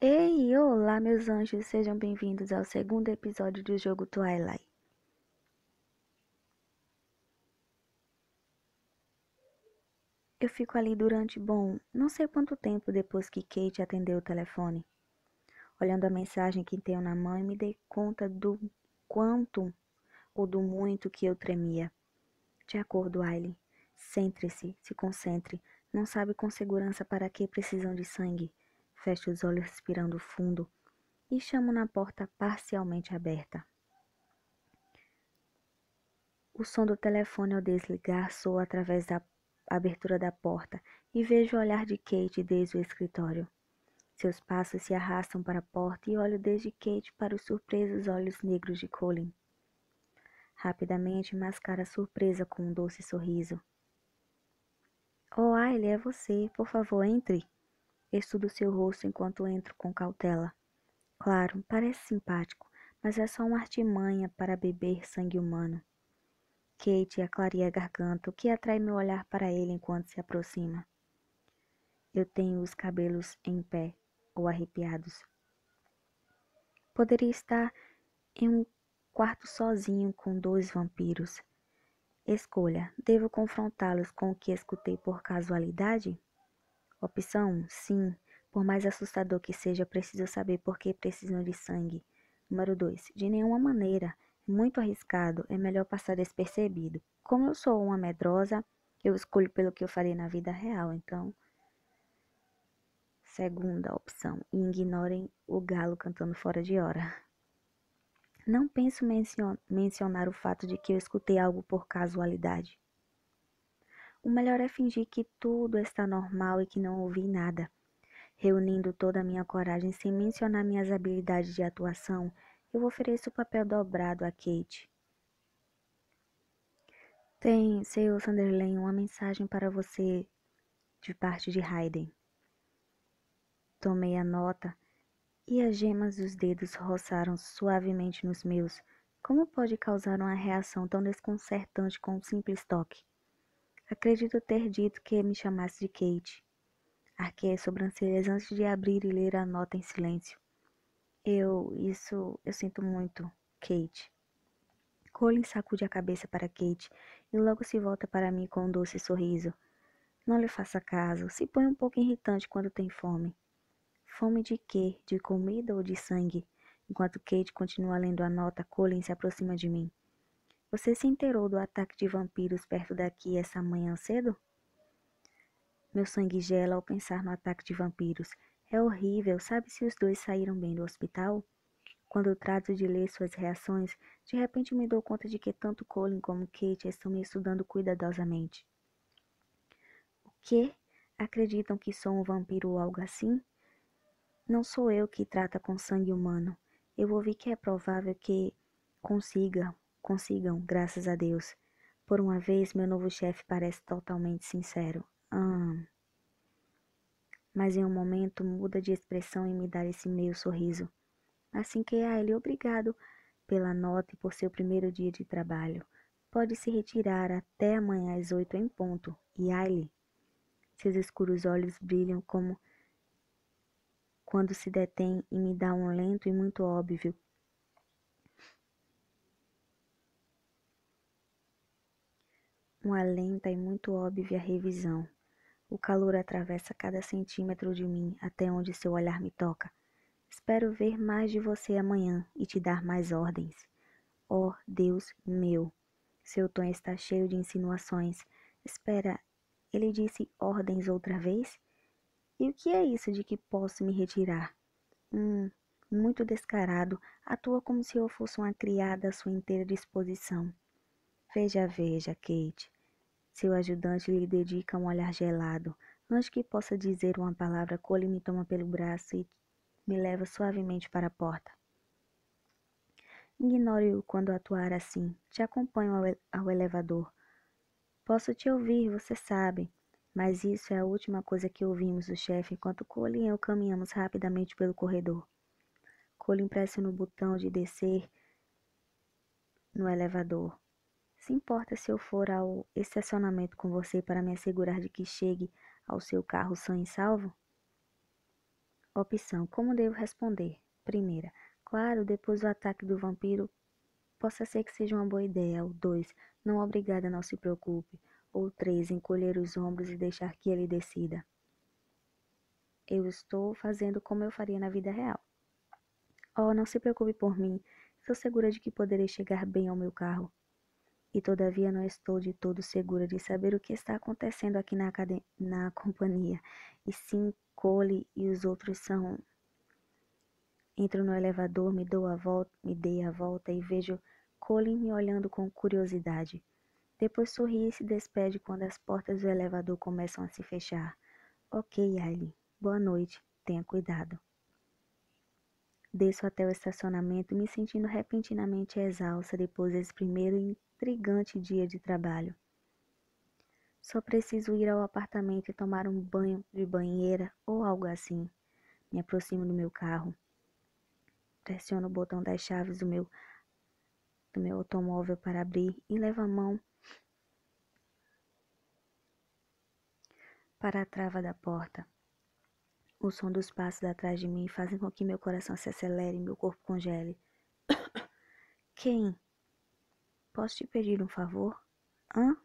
Ei, olá meus anjos, sejam bem-vindos ao segundo episódio do jogo Twilight. Eu fico ali durante, bom, não sei quanto tempo depois que Kate atendeu o telefone. Olhando a mensagem que tenho na mão, me dei conta do quanto ou do muito que eu tremia. De acordo, Ailey. Centre-se, se concentre. Não sabe com segurança para que precisam de sangue. Fecho os olhos respirando fundo e chamo na porta parcialmente aberta. O som do telefone ao desligar soa através da abertura da porta e vejo o olhar de Kate desde o escritório. Seus passos se arrastam para a porta e olho desde Kate para os surpresos olhos negros de Colin. Rapidamente mascara a surpresa com um doce sorriso. Oh, Ailey, é você. Por favor, entre. Estudo seu rosto enquanto entro com cautela. Claro, parece simpático, mas é só uma artimanha para beber sangue humano. Kate aclaria a garganta, o que atrai meu olhar para ele enquanto se aproxima. Eu tenho os cabelos em pé ou arrepiados. Poderia estar em um quarto sozinho com dois vampiros. Escolha: devo confrontá-los com o que escutei por casualidade? Opção 1: sim. Por mais assustador que seja, preciso saber por que precisam de sangue. Número 2: de nenhuma maneira. É muito arriscado, é melhor passar despercebido. Como eu sou uma medrosa, eu escolho pelo que eu farei na vida real, então. Segunda opção: ignorem o galo cantando fora de hora. Não penso mencion mencionar o fato de que eu escutei algo por casualidade. O melhor é fingir que tudo está normal e que não ouvi nada. Reunindo toda a minha coragem sem mencionar minhas habilidades de atuação, eu ofereço o papel dobrado a Kate. Tem, Sr. Sunderland, uma mensagem para você de parte de Hayden. Tomei a nota e as gemas dos dedos roçaram suavemente nos meus. Como pode causar uma reação tão desconcertante com um simples toque? Acredito ter dito que me chamasse de Kate. Arquei as sobrancelhas antes de abrir e ler a nota em silêncio. Eu, isso, eu sinto muito, Kate. Colin sacude a cabeça para Kate e logo se volta para mim com um doce sorriso. Não lhe faça caso, se põe um pouco irritante quando tem fome. Fome de quê? De comida ou de sangue? Enquanto Kate continua lendo a nota, Colin se aproxima de mim. Você se inteirou do ataque de vampiros perto daqui essa manhã cedo? Meu sangue gela ao pensar no ataque de vampiros. É horrível, sabe se os dois saíram bem do hospital? Quando trato de ler suas reações, de repente me dou conta de que tanto Colin como Kate estão me estudando cuidadosamente. O quê? Acreditam que sou um vampiro ou algo assim? Não sou eu que trata com sangue humano. Eu ouvi que é provável que consiga consigam, graças a Deus. Por uma vez, meu novo chefe parece totalmente sincero. Ah. Mas em um momento muda de expressão e me dá esse meio sorriso. Assim que a ele obrigado pela nota e por seu primeiro dia de trabalho. Pode se retirar até amanhã às oito em ponto. E Aile? Seus escuros olhos brilham como quando se detém e me dá um lento e muito óbvio uma lenta e muito óbvia revisão. O calor atravessa cada centímetro de mim até onde seu olhar me toca. Espero ver mais de você amanhã e te dar mais ordens. Oh, Deus meu! Seu tom está cheio de insinuações. Espera, ele disse ordens outra vez? E o que é isso de que posso me retirar? Hum, muito descarado, atua como se eu fosse uma criada à sua inteira disposição. Veja, veja, Kate. Seu ajudante lhe dedica um olhar gelado. Antes que possa dizer uma palavra, Cole me toma pelo braço e me leva suavemente para a porta. Ignore-o quando atuar assim. Te acompanho ao, ao elevador. Posso te ouvir, você sabe. Mas isso é a última coisa que ouvimos do chefe enquanto Cole e eu caminhamos rapidamente pelo corredor. Cole pressiona o botão de descer no elevador. Se importa se eu for ao estacionamento com você para me assegurar de que chegue ao seu carro sã e salvo? Opção: Como devo responder? Primeira: Claro, depois do ataque do vampiro, possa ser que seja uma boa ideia. Ou dois: Não obrigada, não se preocupe. Ou três: Encolher os ombros e deixar que ele decida. Eu estou fazendo como eu faria na vida real. Oh, não se preocupe por mim. Estou segura de que poderei chegar bem ao meu carro. E todavia não estou de todo segura de saber o que está acontecendo aqui na, na companhia. E sim, Cole e os outros são. Entro no elevador, me dou a volta, me dei a volta e vejo Colin me olhando com curiosidade. Depois sorri e se despede quando as portas do elevador começam a se fechar. Ok, Aileen. Boa noite. Tenha cuidado. Desço até o estacionamento, me sentindo repentinamente exausta depois desse primeiro intrigante dia de trabalho. Só preciso ir ao apartamento e tomar um banho de banheira ou algo assim. Me aproximo do meu carro. Pressiono o botão das chaves do meu, do meu automóvel para abrir e levo a mão para a trava da porta. O som dos passos atrás de mim fazem com que meu coração se acelere e meu corpo congele. Quem? Posso te pedir um favor? Hã?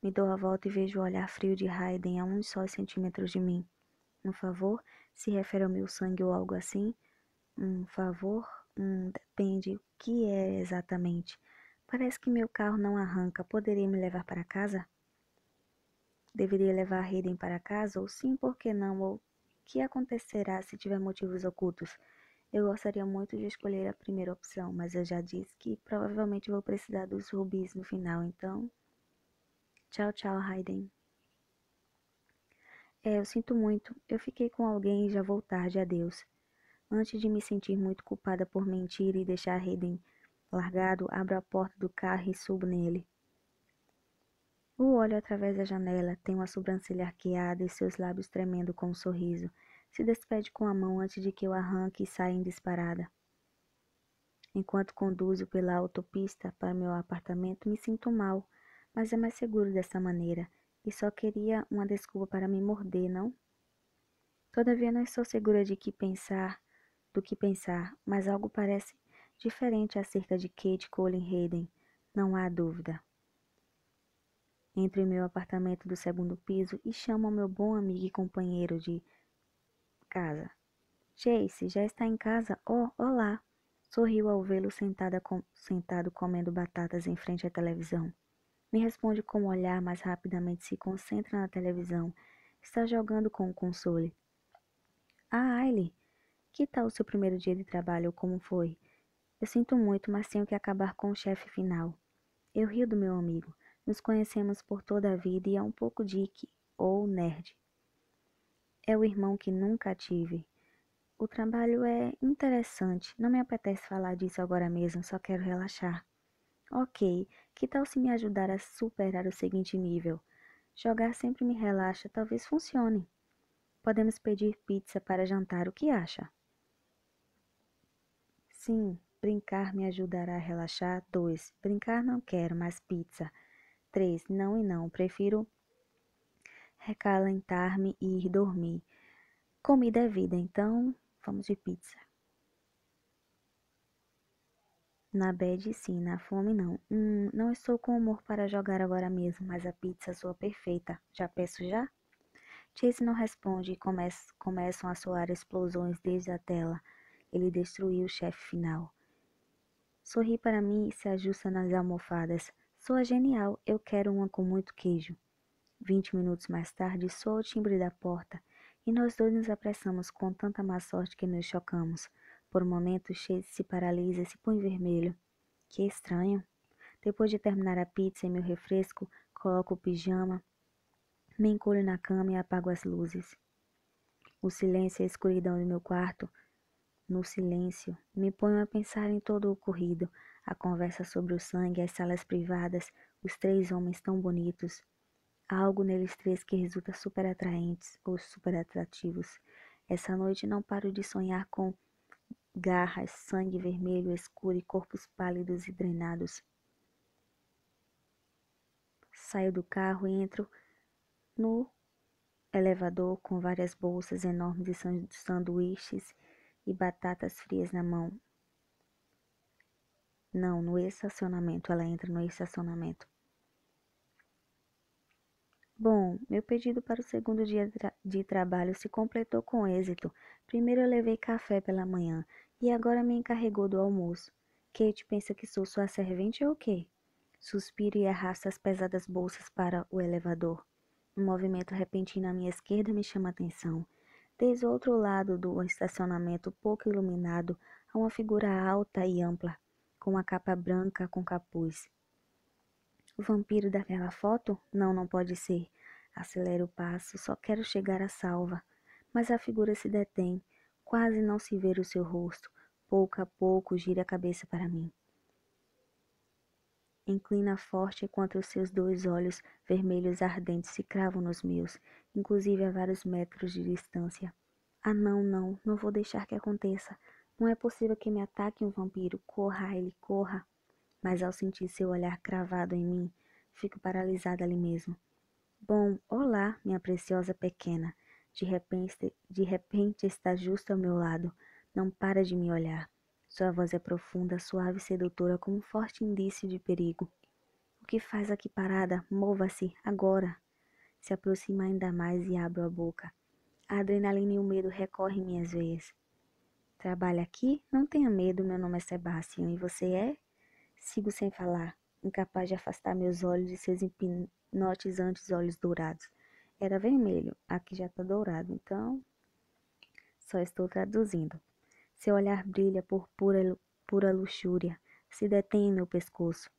Me dou a volta e vejo o olhar frio de Hayden a uns só centímetros de mim. Um favor? Se refere ao meu sangue ou algo assim? Um favor? Hum, depende. O que é exatamente? Parece que meu carro não arranca. Poderia me levar para casa? Deveria levar Hayden para casa? Ou sim, por que não? Ou que acontecerá se tiver motivos ocultos? Eu gostaria muito de escolher a primeira opção, mas eu já disse que provavelmente vou precisar dos rubis no final, então. Tchau, tchau, Hayden. É, eu sinto muito. Eu fiquei com alguém e já vou tarde, adeus. Antes de me sentir muito culpada por mentir e deixar Hayden largado, abro a porta do carro e subo nele. O olho através da janela, tem uma sobrancelha arqueada e seus lábios tremendo com um sorriso. Se despede com a mão antes de que eu arranque e saia em disparada. Enquanto conduzo pela autopista para meu apartamento, me sinto mal, mas é mais seguro dessa maneira, e só queria uma desculpa para me morder, não? Todavia não estou segura de que pensar, do que pensar, mas algo parece diferente acerca de Kate Colin Hayden, não há dúvida. Entro em meu apartamento do segundo piso e chamo meu bom amigo e companheiro de casa. Chase, já está em casa? Oh, olá! Sorriu ao vê-lo com, sentado comendo batatas em frente à televisão. Me responde com um olhar, mas rapidamente se concentra na televisão. Está jogando com o console. Ah, Ailey, que tal o seu primeiro dia de trabalho como foi? Eu sinto muito, mas tenho que acabar com o chefe final. Eu rio do meu amigo. Nos conhecemos por toda a vida e é um pouco dick ou nerd. É o irmão que nunca tive. O trabalho é interessante. Não me apetece falar disso agora mesmo, só quero relaxar. Ok, que tal se me ajudar a superar o seguinte nível? Jogar sempre me relaxa, talvez funcione. Podemos pedir pizza para jantar, o que acha? Sim, brincar me ajudará a relaxar. Dois, brincar não quero, mas pizza. 3. Não e não. Prefiro recalentar-me e ir dormir. Comida é vida, então vamos de pizza. Na bed, sim, na fome, não. Hum, não estou com humor para jogar agora mesmo, mas a pizza soa perfeita. Já peço já? Chase não responde e começam a soar explosões desde a tela. Ele destruiu o chefe final. Sorri para mim e se ajusta nas almofadas. Soa genial, eu quero uma com muito queijo. Vinte minutos mais tarde, soa o timbre da porta e nós dois nos apressamos com tanta má sorte que nos chocamos. Por um momento, Chase se paralisa e se põe vermelho. Que estranho. Depois de terminar a pizza e meu refresco, coloco o pijama, me encolho na cama e apago as luzes. O silêncio e a escuridão do meu quarto. No silêncio, me ponho a pensar em todo o ocorrido, a conversa sobre o sangue, as salas privadas, os três homens tão bonitos. Há algo neles três que resulta super atraentes ou super atrativos. Essa noite não paro de sonhar com garras, sangue vermelho escuro e corpos pálidos e drenados. Saio do carro e entro no elevador com várias bolsas enormes de sanduíches e batatas frias na mão. Não, no estacionamento. Ela entra no estacionamento. Bom, meu pedido para o segundo dia de trabalho se completou com êxito. Primeiro eu levei café pela manhã e agora me encarregou do almoço. Kate pensa que sou sua servente ou o quê? Suspiro e arrasto as pesadas bolsas para o elevador. Um movimento repentino à minha esquerda me chama a atenção. Desde o outro lado do estacionamento pouco iluminado, há uma figura alta e ampla, com uma capa branca com capuz. O vampiro daquela foto? Não, não pode ser. Acelero o passo, só quero chegar à salva. Mas a figura se detém, quase não se vê o seu rosto. Pouco a pouco gira a cabeça para mim. Inclina forte enquanto os seus dois olhos vermelhos ardentes se cravam nos meus, inclusive a vários metros de distância. Ah, não, não, não vou deixar que aconteça. Não é possível que me ataque um vampiro. Corra, ele, corra mas ao sentir seu olhar cravado em mim, fico paralisada ali mesmo. Bom, olá, minha preciosa pequena. De repente, de repente está justo ao meu lado. Não para de me olhar. Sua voz é profunda, suave e sedutora, como um forte indício de perigo. O que faz aqui parada? Mova-se, agora. Se aproxima ainda mais e abro a boca. A adrenalina e o medo recorrem minhas veias. Trabalha aqui? Não tenha medo, meu nome é Sebastião e você é? Sigo sem falar, incapaz de afastar meus olhos de seus hipnotizantes olhos dourados. Era vermelho, aqui já está dourado, então só estou traduzindo. Seu olhar brilha por pura, pura luxúria, se detém em meu pescoço.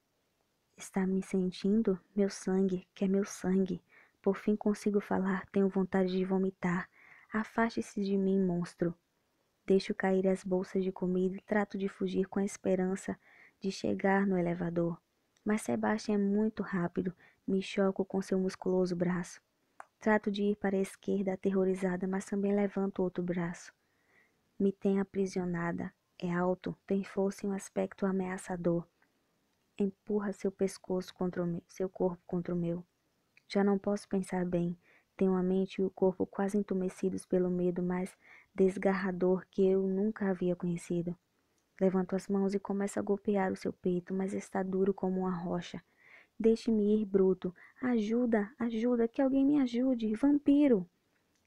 Está me sentindo? Meu sangue, quer meu sangue. Por fim consigo falar, tenho vontade de vomitar. Afaste-se de mim, monstro. Deixo cair as bolsas de comida e trato de fugir com a esperança de chegar no elevador, mas Sebastian é muito rápido, me choco com seu musculoso braço. Trato de ir para a esquerda aterrorizada, mas também levanto outro braço. Me tem aprisionada. É alto, tem força e um aspecto ameaçador. Empurra seu pescoço contra o meu, seu corpo contra o meu. Já não posso pensar bem. Tenho a mente e o corpo quase entumecidos pelo medo mais desgarrador que eu nunca havia conhecido. Levanto as mãos e começo a golpear o seu peito, mas está duro como uma rocha. Deixe-me ir, bruto. Ajuda, ajuda, que alguém me ajude. Vampiro!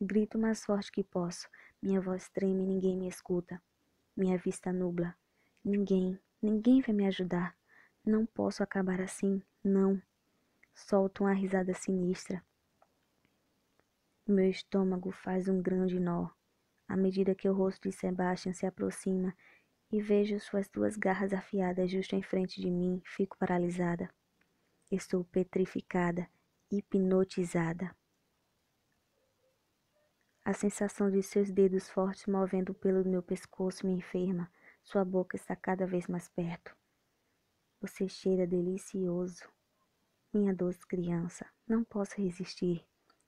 Grito mais forte que posso. Minha voz treme e ninguém me escuta. Minha vista nubla. Ninguém, ninguém vai me ajudar. Não posso acabar assim, não. Solto uma risada sinistra. Meu estômago faz um grande nó. À medida que o rosto de Sebastian se aproxima, e vejo suas duas garras afiadas justo em frente de mim, fico paralisada. Estou petrificada, hipnotizada. A sensação de seus dedos fortes movendo pelo meu pescoço me enferma. Sua boca está cada vez mais perto. Você cheira delicioso. Minha doce criança, não posso resistir.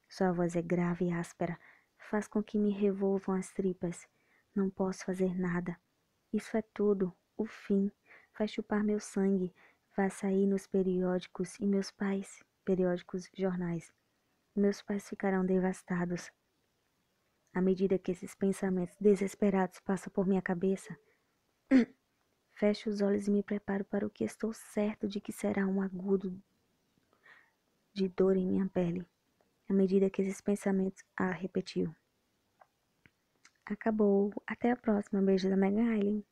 Sua voz é grave e áspera, faz com que me revolvam as tripas. Não posso fazer nada. Isso é tudo, o fim. Vai chupar meu sangue, vai sair nos periódicos e meus pais, periódicos jornais. Meus pais ficarão devastados. À medida que esses pensamentos desesperados passam por minha cabeça, fecho os olhos e me preparo para o que estou certo de que será um agudo de dor em minha pele. À medida que esses pensamentos. Ah, repetiu. Acabou. Até a próxima. Beijo da Mega Aileen.